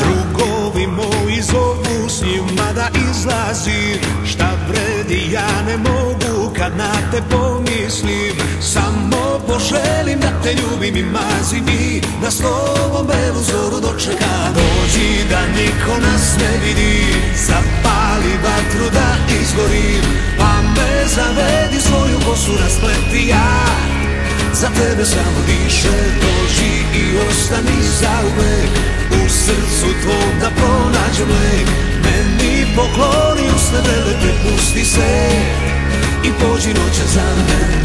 Drugovi moji zovu s njima da izlazim Šta vredi ja ne mogu kad na te pomislim Samo poželim da te ljubim i mazim i Da s tobom belu zoru dočekam Dođi da niko nas ne vidi. Zapali vatru da izgorim Pa me zavedi svoju kosu raspleti ja. Za tebe samo diše, dođi i ostani zauvek U srcu tvom da pronađem lek. Meni pokloni usne vrele, prepusti se I pođi noća za mene.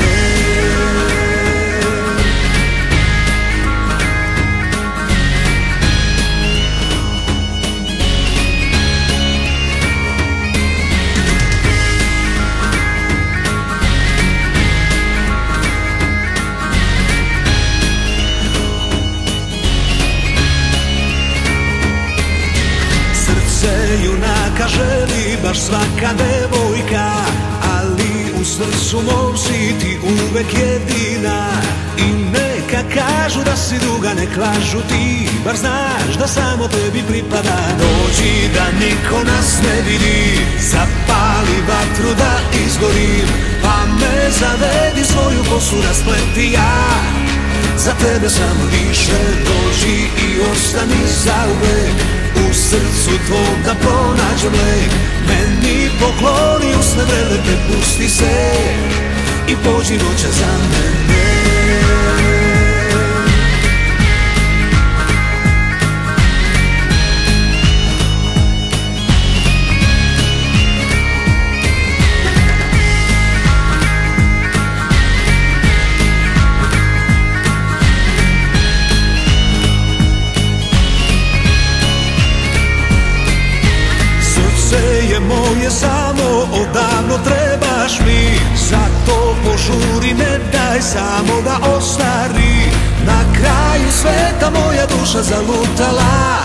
Junaka želi baš svaka devojka srcu mom si ti uvek jedina? I neka kažu da si druga, nek lažu ti. Bar znaš da samo tebi pripada. Dođi da niko nas ne vidi. Zapali vatru da izgorim Pa me zavedi svoju kosu raspleti ja. Za tebe samo više dođi i ostani zauvek U srcu tvom da pronađem lek. Meni pokloni usne vrele, prepusti se Pođi noća za mene. Moje samo samo da ostari. Na kraju sveta moja duša zalutala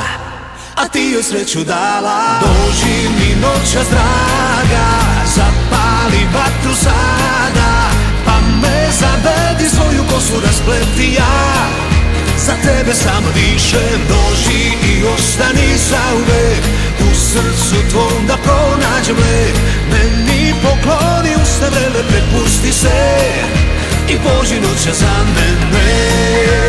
A ti joj sreću dala. Dođi mi noćas draga Zapali vatru sada Pa me zavedi svoju kosu raspleti ja za tebe samo dišem, dođi i ostani zauvek U srcu tvom da pronađem lek Meni pokloni usta vrele, prepusti se I pođi noća za mene